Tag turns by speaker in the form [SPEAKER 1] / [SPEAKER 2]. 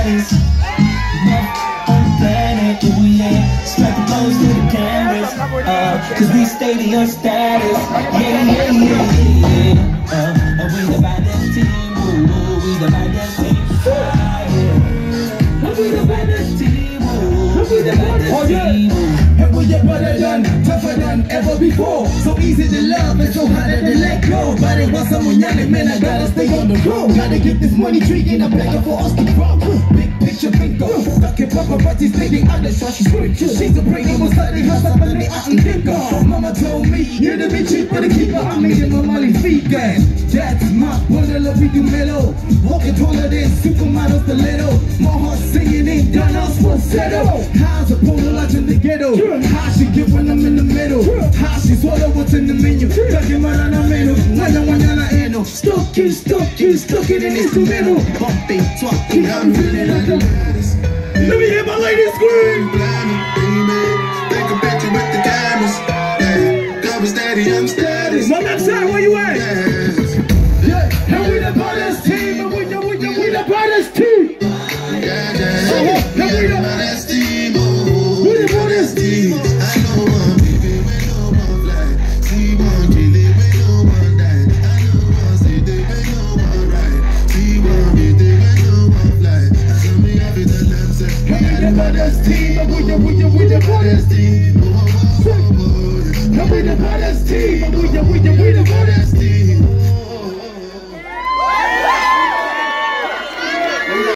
[SPEAKER 1] On the planet, ooh yeah. Strike a pose to the cameras. Uh, cause we stay to your status. Yeah, yeah, yeah, yeah, yeah. Uh, and we the baddest team, ooh, we the baddest team. Ah, yeah. We the baddest team, ooh, we the baddest team,
[SPEAKER 2] before. So easy to love and so hard to let go. But it was someone yelling, man, I gotta stay on the road. Gotta get this money tree in a bag for us to grow. Big picture bingo. Stuck in paparazzi stating other shot she's rich. She's a brain was studying her stuff and I can think of. Mama told me, you're the bitch to keep her. I'm making my money feet gas. That's my bundle of you mellow. Walking taller than supermodels the little. My heart singing ain't done us for settle. How's a polo life in the ghetto? How she get when I'm in the middle? How she swallow what's in the menu? Talking about on the menu. Wanya wanya na eno. Stuck you, stuck you, stuck it in instrumental. Bumping, twaking, I'm feeling like the baddest. Let me hear my ladies scream.
[SPEAKER 3] I'm status.
[SPEAKER 2] My left side, where you at? Yeah, We the baddest team, and we the, we